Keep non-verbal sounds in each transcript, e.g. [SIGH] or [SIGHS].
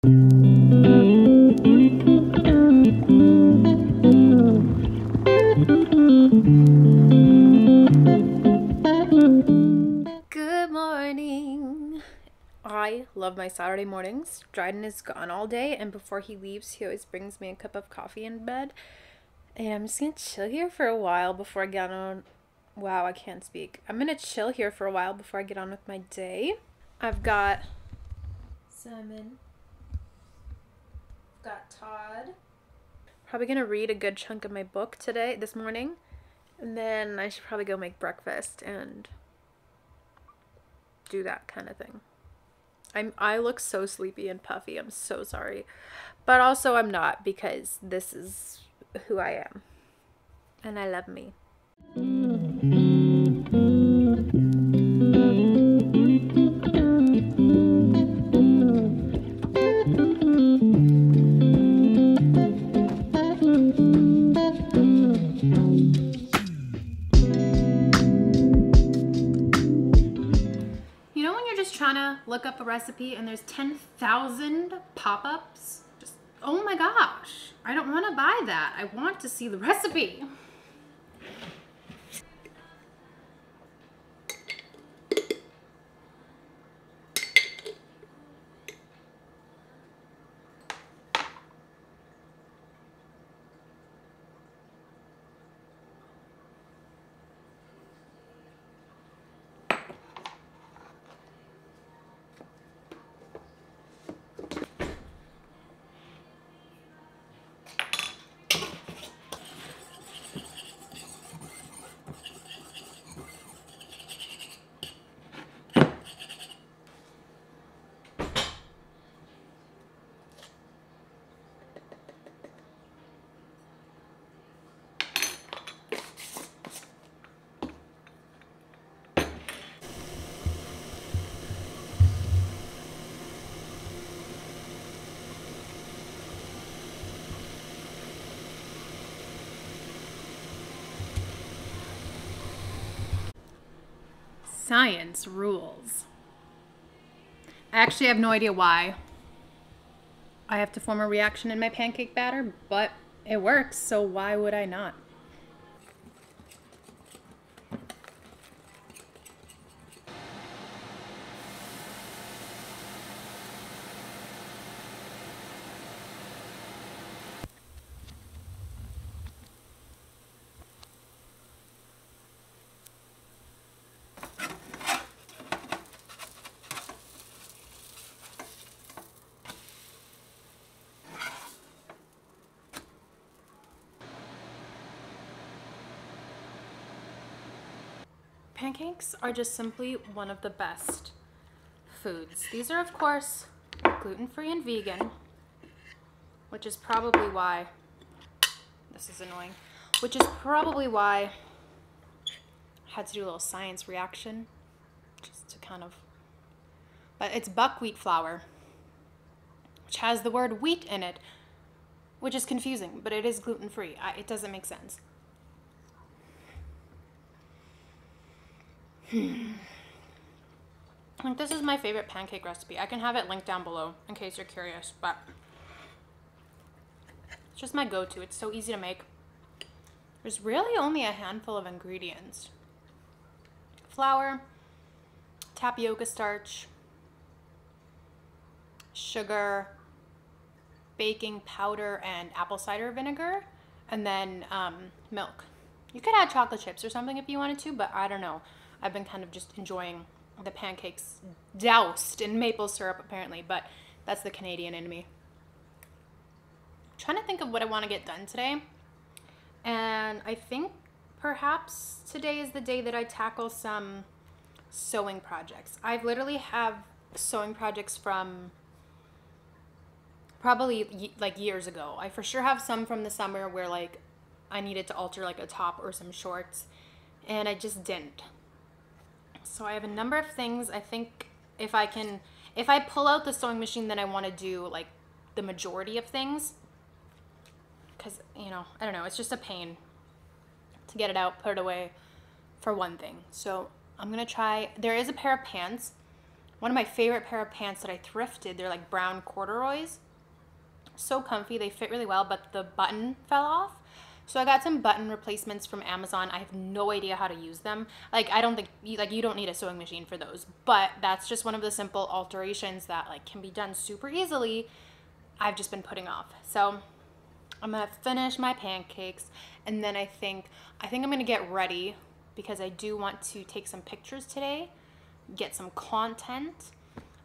Good morning. I love my Saturday mornings. Dryden is gone all day, and before he leaves, he always brings me a cup of coffee in bed. And I'm just gonna chill here for a while before I get on. Wow, I can't speak. I'm gonna chill here for a while before I get on with my day. I've got Simon. Got Todd. Probably gonna read a good chunk of my book today, this morning. And then I should probably go make breakfast and do that kind of thing. I'm I look so sleepy and puffy. I'm so sorry. But also I'm not because this is who I am. And I love me. You trying to look up a recipe and there's 10,000 pop-ups? Just, oh my gosh, I don't want to buy that. I want to see the recipe. Science rules. I actually have no idea why. I have to form a reaction in my pancake batter, but it works, so why would I not? Pancakes are just simply one of the best foods. These are, of course, gluten free and vegan, which is probably why this is annoying, which is probably why I had to do a little science reaction just to kind of. But it's buckwheat flour, which has the word wheat in it, which is confusing, but it is gluten free. It doesn't make sense. Like this is my favorite pancake recipe. I can have it linked down below in case you're curious, but it's just my go-to. It's so easy to make. There's really only a handful of ingredients. Flour, tapioca starch, sugar, baking powder, and apple cider vinegar, and then um, milk. You could add chocolate chips or something if you wanted to, but I don't know. I've been kind of just enjoying the pancakes doused in maple syrup apparently, but that's the Canadian in me. I'm trying to think of what I want to get done today. And I think perhaps today is the day that I tackle some sewing projects. I've literally have sewing projects from probably like years ago. I for sure have some from the summer where like I needed to alter like a top or some shorts and I just didn't. So I have a number of things. I think if I can, if I pull out the sewing machine, then I want to do like the majority of things. Because, you know, I don't know, it's just a pain to get it out, put it away for one thing. So I'm going to try, there is a pair of pants one of my favorite pair of pants that I thrifted. They're like brown corduroys. So comfy. They fit really well, but the button fell off. So I got some button replacements from Amazon. I have no idea how to use them. Like I don't think you, like you don't need a sewing machine for those, but that's just one of the simple alterations that like can be done super easily. I've just been putting off. So I'm to finish my pancakes and then I think I think I'm to get ready because I do want to take some pictures today, get some content,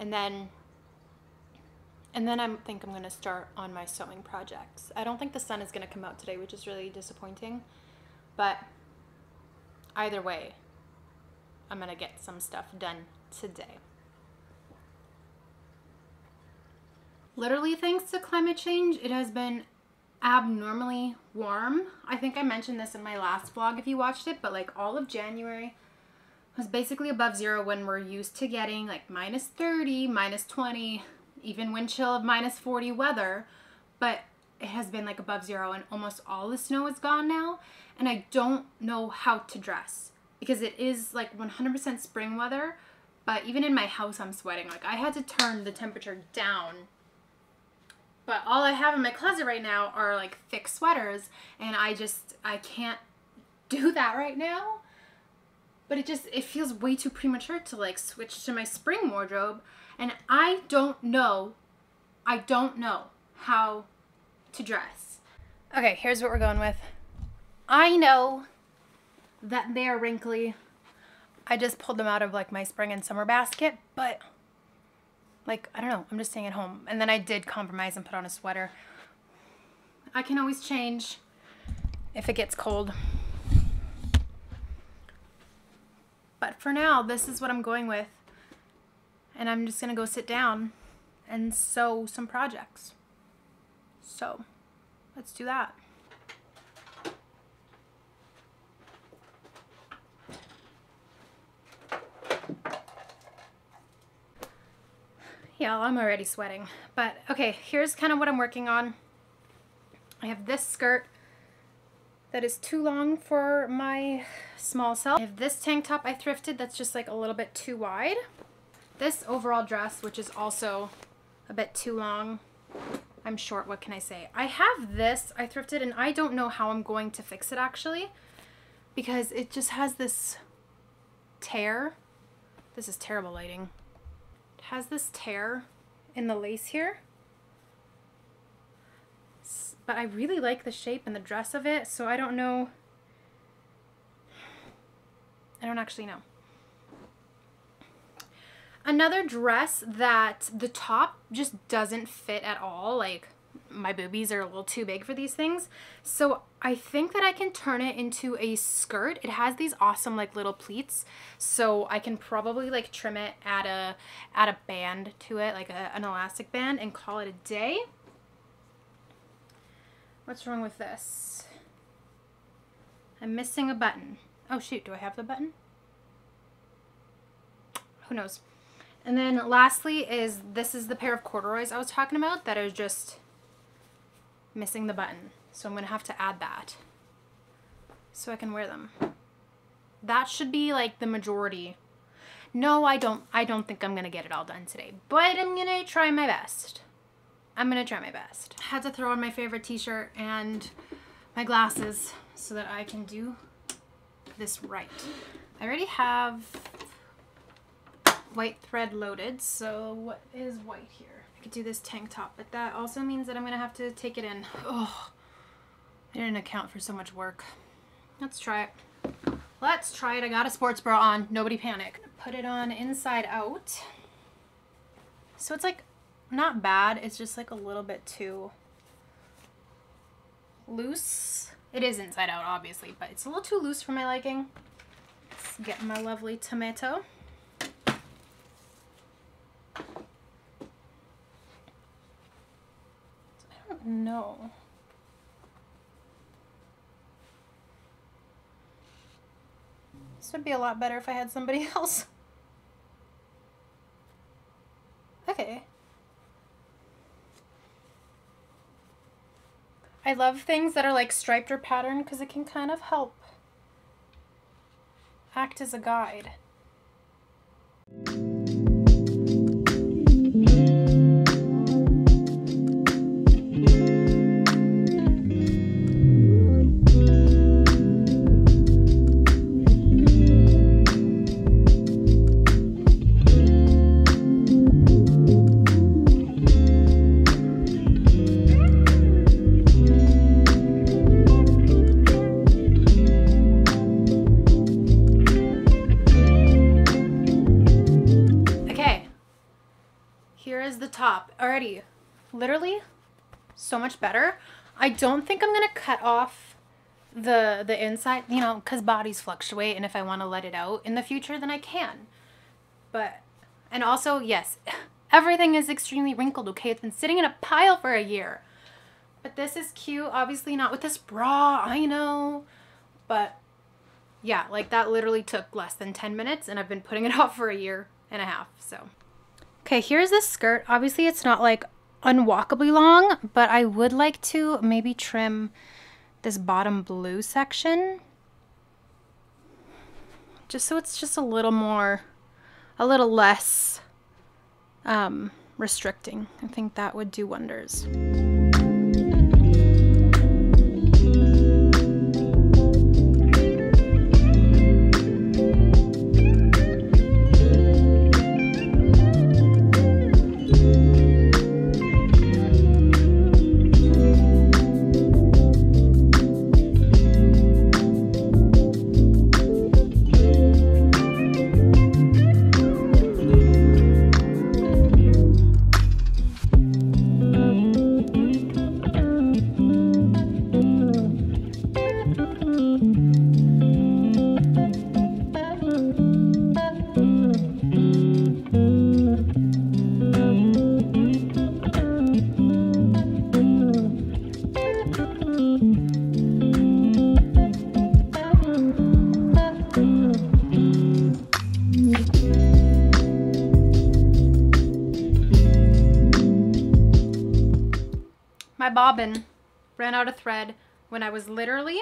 and then and then I think I'm going to start on my sewing projects. I don't think the sun is going to come out today, which is really disappointing. But either way, I'm going to get some stuff done today. Literally, thanks to climate change, it has been abnormally warm. I think I mentioned this in my last vlog if you watched it, but like all of January was basically above zero when we're used to getting like minus 30, minus 20, even wind chill of minus 40 weather, but it has been like above zero and almost all the snow is gone now. And I don't know how to dress because it is like 100% spring weather. But even in my house, I'm sweating. Like I had to turn the temperature down. But all I have in my closet right now are like thick sweaters. And I just, I can't [LAUGHS] do that right now. But it just, it feels way too premature to like switch to my spring wardrobe. And I don't know, I don't know how to dress. Okay, here's what we're going with. I know that they are wrinkly. I just pulled them out of like my spring and summer basket, but like, I don't know, I'm just staying at home. And then I did compromise and put on a sweater. I can always change if it gets cold. But for now, this is what I'm going with and I'm just going to go sit down and sew some projects. So, let's do that. Yeah, I'm already sweating. But okay, here's kind of what I'm working on. I have this skirt that is too long for my small self. I have this tank top I thrifted that's just like a little bit too wide this overall dress, which is also a bit too long. I'm short, what can I say? I have this, I thrifted, and I don't know how I'm going to fix it actually, because it just has this tear. This is terrible lighting. It has this tear in the lace here. But I really like the shape and the dress of it, so I don't know. I don't actually know. Another dress that the top just doesn't fit at all, like my boobies are a little too big for these things. So I think that I can turn it into a skirt. It has these awesome like little pleats. So I can probably like trim it, add a, add a band to it, like a, an elastic band and call it a day. What's wrong with this? I'm missing a button. Oh shoot, do I have the button? Who knows? And then lastly is this is the pair of corduroys I was talking about that are just missing the button. So I'm to have to add that so I can wear them. That should be like the majority. No, I don't I don't think I'm to get it all done today, but I'm to try my best. I'm to try my best. I had to throw on my favorite t-shirt and my glasses so that I can do this right. I already have white thread loaded. So what is white here? I could do this tank top, but that also means that I'm to have to take it in. Oh, I didn't account for so much work. Let's try it. Let's try it. I got a sports bra on. Nobody panic. Put it on inside out. So it's like not bad. It's just like a little bit too loose. It is inside out, obviously, but it's a little too loose for my liking. Let's get my lovely tomato. No. This would be a lot better if I had somebody [LAUGHS] else. Okay. I love things that are like striped or patterned because it can kind of help act as a guide. Literally so much better. I don't think I'm gonna cut off the the inside, you know, because bodies fluctuate, and if I want to let it out in the future, then I can. But and also, yes, [SIGHS] everything is extremely wrinkled. Okay, it's been sitting in a pile for a year. But this is cute. Obviously, not with this bra. I know, but yeah, like that literally took less than 10 minutes, and I've been putting it [LAUGHS] off for a year and a half. So, okay, here's this skirt. Obviously, it's not like unwalkably long, but I would like to maybe trim this bottom blue section. Just so it's just a little more a little less um, restricting. I think that would do wonders bobbin ran out of thread when I was literally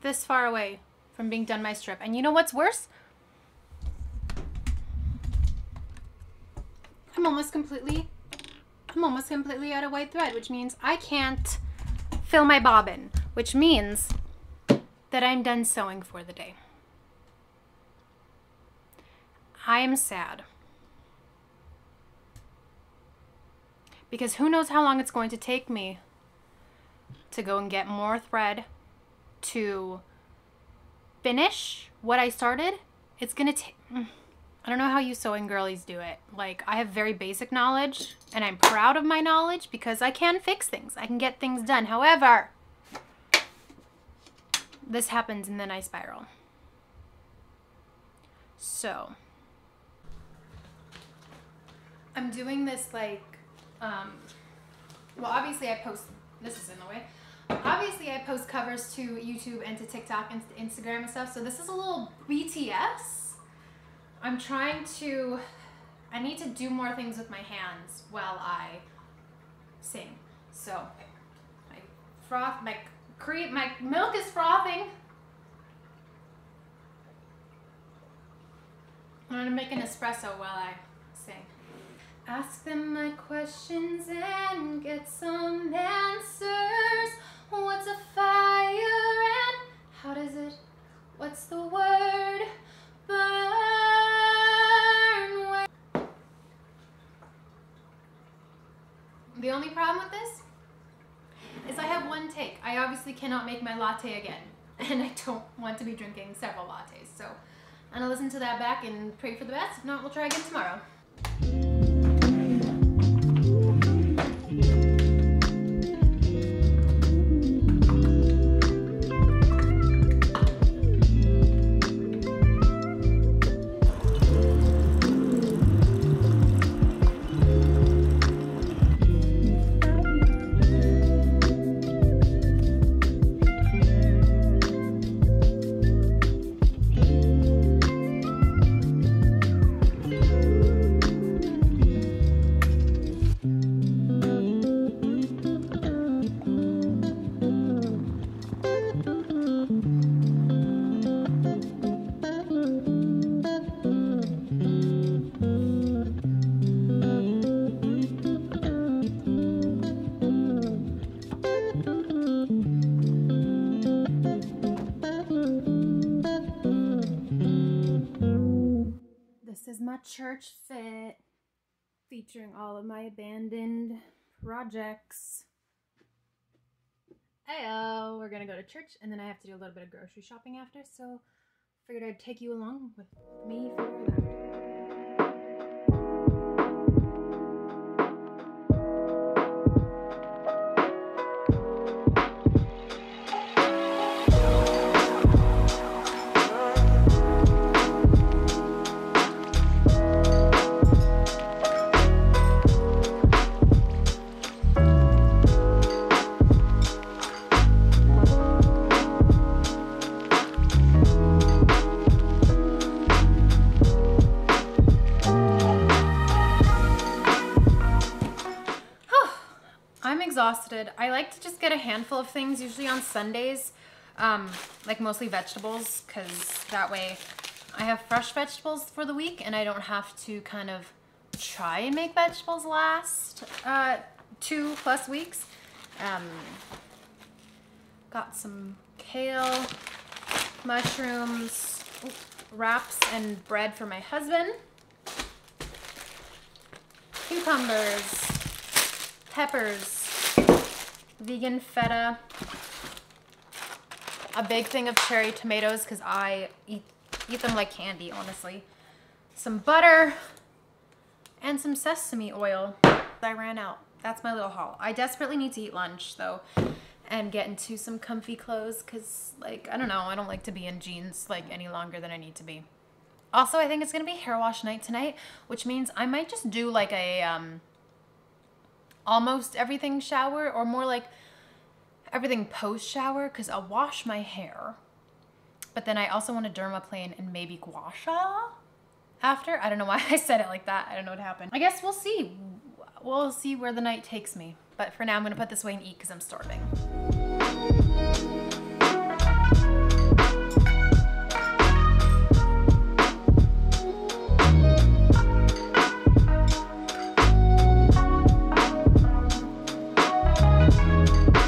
this far away from being done my strip. And you know what's worse? I'm almost completely, I'm almost completely out of white thread, which means I can't fill my bobbin, which means that I'm done sewing for the day. I am sad. Because who knows how long it's going to take me to go and get more thread to finish what I started. It's going to take mm, I don't know how you sewing girlies do it. Like I have very basic knowledge and I'm proud of my knowledge because I can fix things. I can get things done. However, this happens and then I spiral. So, I'm doing this like um, well, obviously I post, this is in the way. Obviously I post covers to YouTube and to TikTok and to Instagram and stuff. So this is a little BTS. I'm trying to, I need to do more things with my hands while I sing. So my froth, my create, my milk is frothing. I'm gonna make an espresso while I sing. Ask them my questions and get some answers. What's a fire and how does it, what's the word? Burn. The only problem with this is I have one take. I obviously cannot make my latte again. [LAUGHS] And I don't want to be drinking several lattes. So I'm gonna listen to that back and pray for the best. If not, we'll try again tomorrow. Featuring all of my abandoned projects. Heyo, we're gonna go to church and then I have to do a little bit of grocery shopping after. So Figured I'd take you along with me for that. Exhausted. I like to just get a handful of things, usually on Sundays, um, like mostly vegetables, because that way I have fresh vegetables for the week and I don't have to kind of try and make vegetables last uh, two plus weeks. Um, got some kale, mushrooms, wraps, and bread for my husband. Cucumbers, peppers, vegan feta, a big thing of cherry tomatoes because I eat, eat them like candy, honestly. Some butter, and some sesame oil. I ran out. That's my little haul. I desperately need to eat lunch though and get into some comfy clothes because like, I don't know, I don't like to be in jeans like any longer than I need to be. Also, I think it's gonna be hair wash night tonight, which means I might just do like a um, almost everything shower or more like everything post shower because I'll wash my hair. But then I also want to dermaplane and maybe gua sha after. I don't know why [LAUGHS] I said it like that. I don't know what happened. I guess we'll see. We'll see where the night takes me. But for now, I'm going to put this away and eat because I'm starving. You.